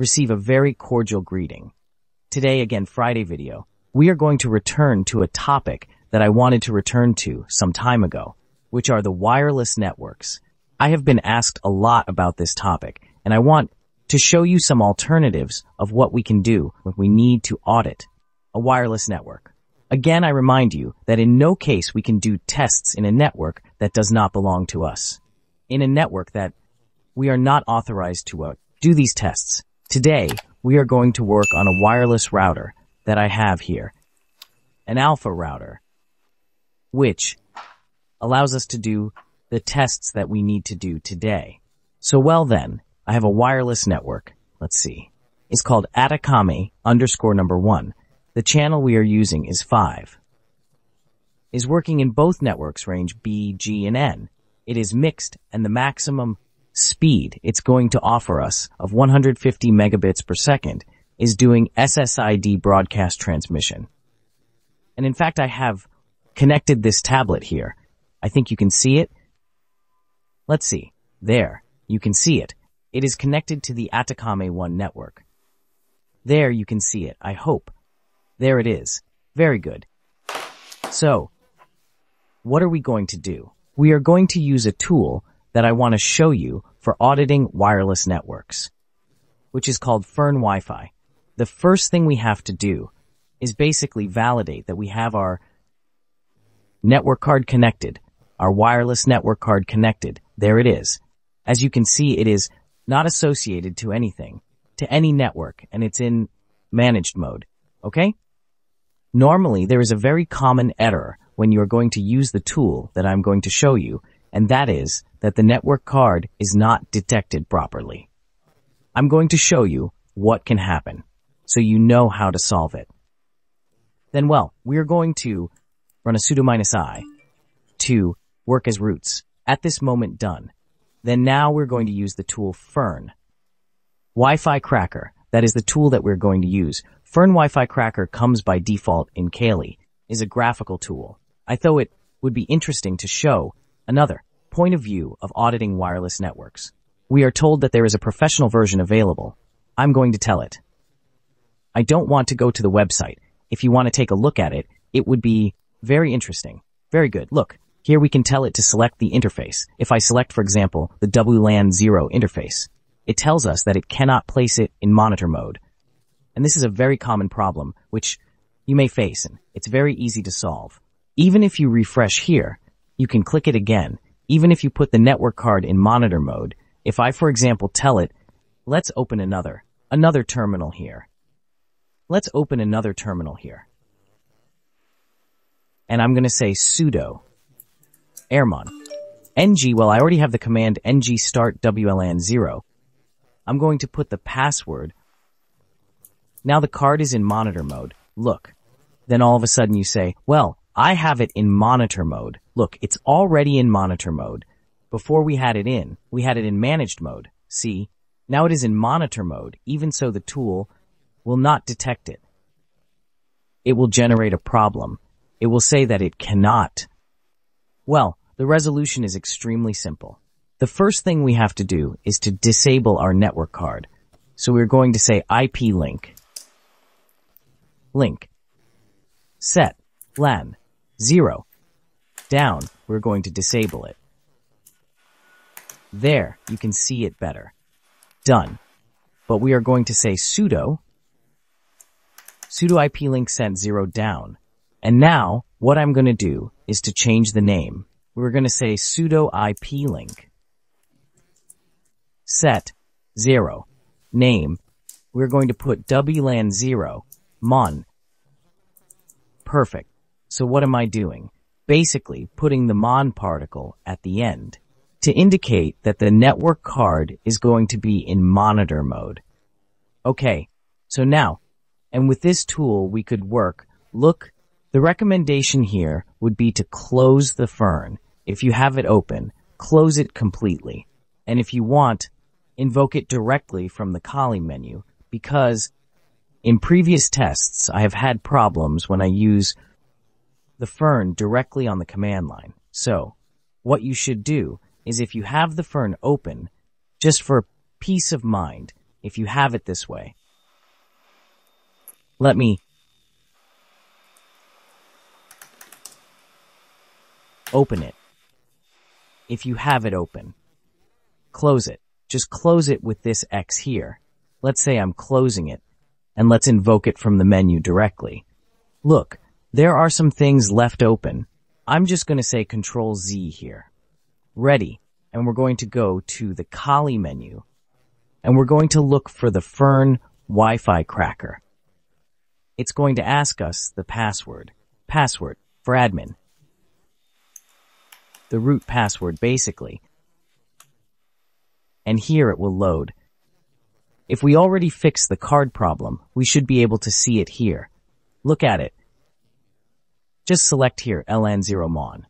receive a very cordial greeting. Today, again, Friday video, we are going to return to a topic that I wanted to return to some time ago, which are the wireless networks. I have been asked a lot about this topic, and I want to show you some alternatives of what we can do when we need to audit a wireless network. Again, I remind you that in no case we can do tests in a network that does not belong to us. In a network that we are not authorized to uh, do these tests. Today, we are going to work on a wireless router that I have here, an alpha router, which allows us to do the tests that we need to do today. So well then, I have a wireless network. Let's see. It's called Atacama underscore number one. The channel we are using is 5. Is working in both networks range B, G, and N. It is mixed and the maximum speed it's going to offer us of 150 megabits per second is doing SSID broadcast transmission. And in fact, I have connected this tablet here. I think you can see it. Let's see. There. You can see it. It is connected to the Atacama 1 network. There you can see it, I hope. There it is. Very good. So, what are we going to do? We are going to use a tool that I want to show you for auditing wireless networks, which is called Fern Wi-Fi. The first thing we have to do is basically validate that we have our network card connected, our wireless network card connected. There it is. As you can see, it is not associated to anything, to any network, and it's in managed mode. Okay? Normally, there is a very common error when you are going to use the tool that I'm going to show you, and that is that the network card is not detected properly. I'm going to show you what can happen so you know how to solve it. Then, well, we are going to run a sudo minus i to work as roots. At this moment done. Then now we're going to use the tool Fern. Wi-Fi Cracker, that is the tool that we're going to use. Fern Wi-Fi Cracker comes by default in Kali, is a graphical tool. I thought it would be interesting to show another point of view of auditing wireless networks. We are told that there is a professional version available. I'm going to tell it. I don't want to go to the website. If you want to take a look at it, it would be very interesting. Very good. Look, here we can tell it to select the interface. If I select, for example, the WLAN 0 interface, it tells us that it cannot place it in monitor mode. And this is a very common problem, which you may face, and it's very easy to solve. Even if you refresh here, you can click it again even if you put the network card in monitor mode, if I, for example, tell it, let's open another, another terminal here. Let's open another terminal here. And I'm going to say sudo airmon ng, well, I already have the command ng start WLAN 0. I'm going to put the password. Now the card is in monitor mode. Look. Then all of a sudden you say, well, I have it in monitor mode. Look, it's already in monitor mode. Before we had it in, we had it in managed mode. See? Now it is in monitor mode, even so the tool will not detect it. It will generate a problem. It will say that it cannot. Well, the resolution is extremely simple. The first thing we have to do is to disable our network card. So we're going to say IP link. Link. Set. LAN. 0. Down, we're going to disable it. There, you can see it better. Done. But we are going to say sudo, sudo IP link sent 0 down. And now, what I'm going to do is to change the name. We're going to say sudo IP link set 0 name. We're going to put WLAN 0 mon. Perfect. So what am I doing? Basically, putting the MON particle at the end to indicate that the network card is going to be in monitor mode. Okay, so now, and with this tool we could work, look, the recommendation here would be to close the fern. If you have it open, close it completely. And if you want, invoke it directly from the Kali menu because in previous tests I have had problems when I use the fern directly on the command line. So, what you should do is if you have the fern open, just for peace of mind, if you have it this way. Let me open it. If you have it open, close it. Just close it with this X here. Let's say I'm closing it and let's invoke it from the menu directly. Look, there are some things left open. I'm just going to say control Z here. Ready. And we're going to go to the Kali menu and we're going to look for the Fern Wi-Fi cracker. It's going to ask us the password. Password for admin. The root password basically. And here it will load. If we already fixed the card problem, we should be able to see it here. Look at it. Just select here LN0MON.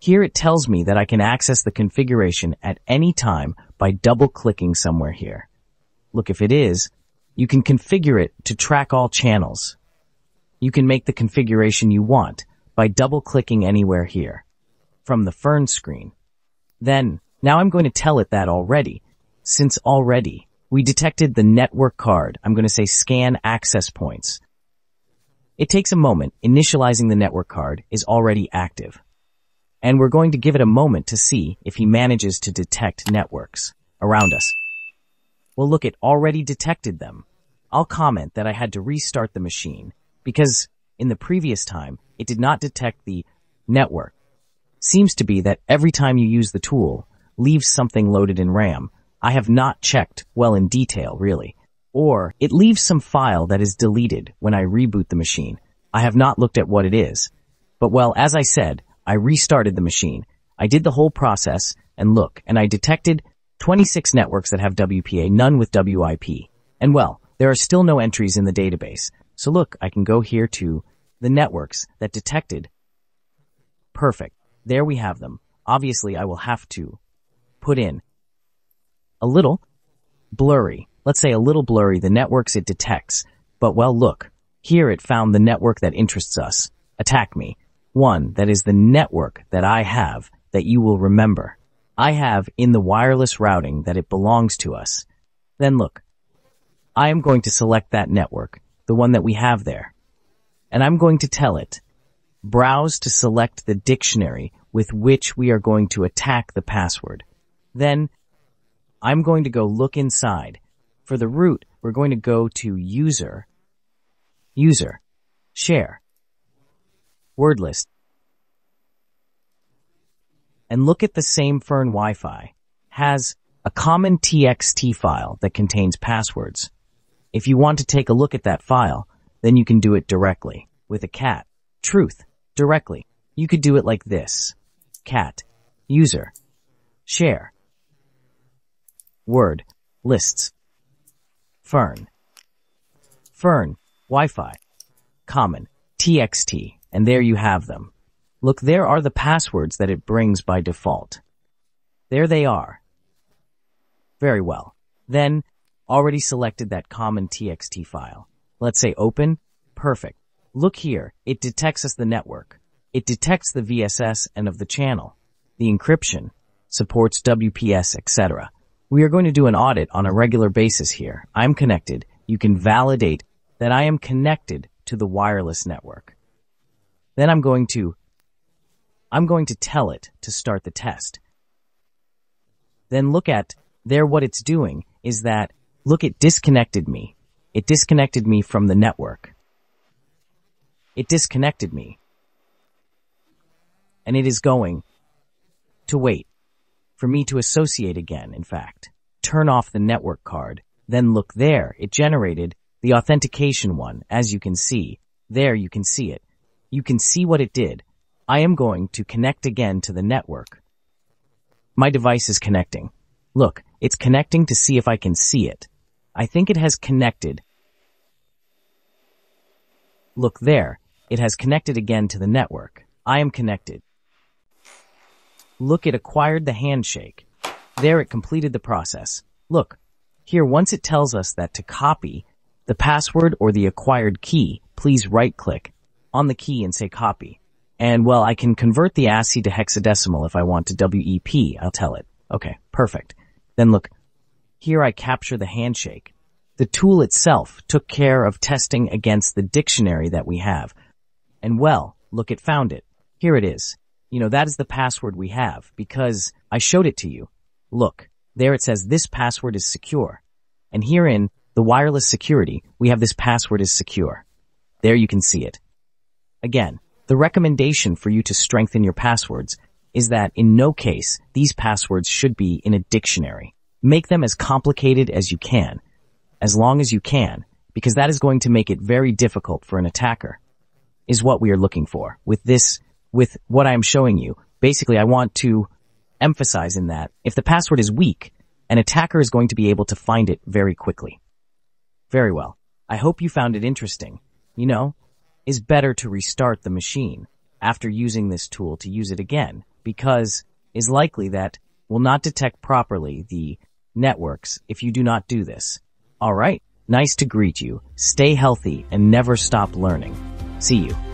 Here it tells me that I can access the configuration at any time by double-clicking somewhere here. Look, if it is, you can configure it to track all channels. You can make the configuration you want by double-clicking anywhere here from the Fern screen. Then, now I'm going to tell it that already. Since already, we detected the network card, I'm going to say scan access points. It takes a moment. Initializing the network card is already active. And we're going to give it a moment to see if he manages to detect networks around us. Well, look, it already detected them. I'll comment that I had to restart the machine because in the previous time, it did not detect the network. Seems to be that every time you use the tool, leaves something loaded in RAM. I have not checked well in detail, really. Or it leaves some file that is deleted when I reboot the machine. I have not looked at what it is. But well, as I said, I restarted the machine. I did the whole process and look, and I detected 26 networks that have WPA, none with WIP. And well, there are still no entries in the database. So look, I can go here to the networks that detected. Perfect. There we have them. Obviously, I will have to put in a little blurry let's say a little blurry, the networks it detects. But well, look, here it found the network that interests us. Attack me. One, that is the network that I have that you will remember. I have in the wireless routing that it belongs to us. Then look, I am going to select that network, the one that we have there. And I'm going to tell it, browse to select the dictionary with which we are going to attack the password. Then I'm going to go look inside for the root, we're going to go to user, user, share, word list, and look at the same Fern Wi-Fi has a common TXT file that contains passwords. If you want to take a look at that file, then you can do it directly with a cat. Truth, directly. You could do it like this. Cat, user, share, word, lists. Fern. Fern, Wi-Fi, common, TXT, and there you have them. Look, there are the passwords that it brings by default. There they are. Very well. Then, already selected that common TXT file. Let's say open. Perfect. Look here. It detects us the network. It detects the VSS and of the channel. The encryption supports WPS, etc. We are going to do an audit on a regular basis here. I'm connected. You can validate that I am connected to the wireless network. Then I'm going to, I'm going to tell it to start the test. Then look at, there what it's doing is that, look it disconnected me. It disconnected me from the network. It disconnected me. And it is going to wait for me to associate again, in fact. Turn off the network card, then look there, it generated the authentication one, as you can see. There you can see it. You can see what it did. I am going to connect again to the network. My device is connecting. Look, it's connecting to see if I can see it. I think it has connected. Look there, it has connected again to the network. I am connected. Look, it acquired the handshake. There it completed the process. Look, here once it tells us that to copy the password or the acquired key, please right click on the key and say copy. And well, I can convert the ASCII to hexadecimal if I want to WEP, I'll tell it. Okay, perfect. Then look, here I capture the handshake. The tool itself took care of testing against the dictionary that we have. And well, look, it found it. Here it is. You know, that is the password we have because I showed it to you. Look, there it says this password is secure. And herein, the wireless security, we have this password is secure. There you can see it. Again, the recommendation for you to strengthen your passwords is that in no case, these passwords should be in a dictionary. Make them as complicated as you can, as long as you can, because that is going to make it very difficult for an attacker, is what we are looking for. With this, with what I am showing you, basically I want to emphasize in that if the password is weak, an attacker is going to be able to find it very quickly. Very well. I hope you found it interesting. You know, is better to restart the machine after using this tool to use it again because is likely that will not detect properly the networks if you do not do this. Alright, nice to greet you. Stay healthy and never stop learning. See you.